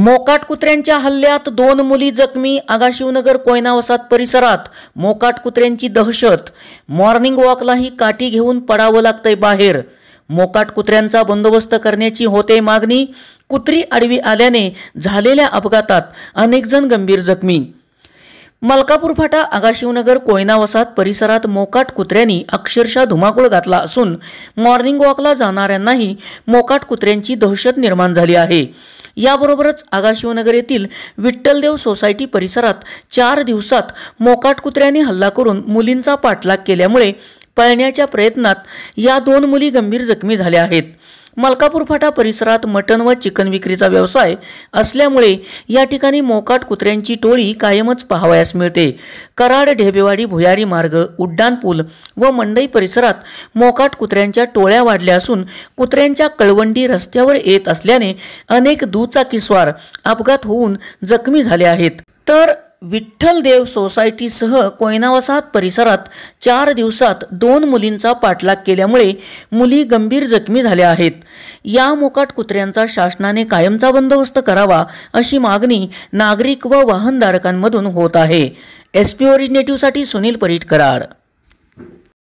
मोकाट कुत्र्यांच्या हल्ल्यात दोन मुली जखमी आगाशिवनगर कोयना वसात परिसरात. मोकाट कुत्र्यांची दहशत. मॉर्निंग वॉकलाही काठी घेऊन पडावं लागतंय बाहेर. मोकाट कुत्र्यांचा बंदोबस्त करण्याची होते मागणी. कुत्री आडवी आल्याने झालेल्या अपघातात अनेकजण गंभीर जखमी. मलकापूर फाटा आगाशिवनगर कोयना वसात परिसरात मोकाट कुत्र्यांनी अक्षरशः धुमाकूळ घातला असून मॉर्निंग वॉकला जाणाऱ्यांनाही मोकाट कुत्र्यांची दहशत निर्माण झाली आहे. याबरोबरच आगाशिवनगर येथील विठ्ठलदेव सोसायटी परिसरात चार दिवसात मोकाट कुत्र्याने हल्ला करून मुलींचा पाठलाग केल्यामुळे पळण्याच्या प्रयत्नात या दोन मुली गंभीर जखमी झाल्या आहेत. मलकापूर फाटा परिसरात मटण व चिकन विक्रीचा व्यवसाय असल्यामुळे या ठिकाणी मोकाट कुत्र्यांची टोळी कायमच पाहावयास मिळते. कराड ढेबेवाडी भुयारी मार्ग उड्डाणपूल व मंडई परिसरात मोकाट कुत्र्यांच्या टोळ्या वाढल्या असून कुत्र्यांच्या कळवंडी रस्त्यावर येत असल्याने अनेक दुचाकीस्वार अपघात होऊन जखमी झाले आहेत. तर विठ्ठल देव सोसायटीसह कोयना वसाहत परिसरात चार दिवसात दोन मुलींचा पाठलाग केल्यामुळे मुली गंभीर जखमी झाल्या आहेत. या मोकाट कुत्र्यांचा शासनाने कायमचा बंदोबस्त करावा अशी मागणी नागरिक व वाहनधारकांमधून होत आहे. एस पी ओरिजिनेटिव्हसाठी सुनील परीट कराड.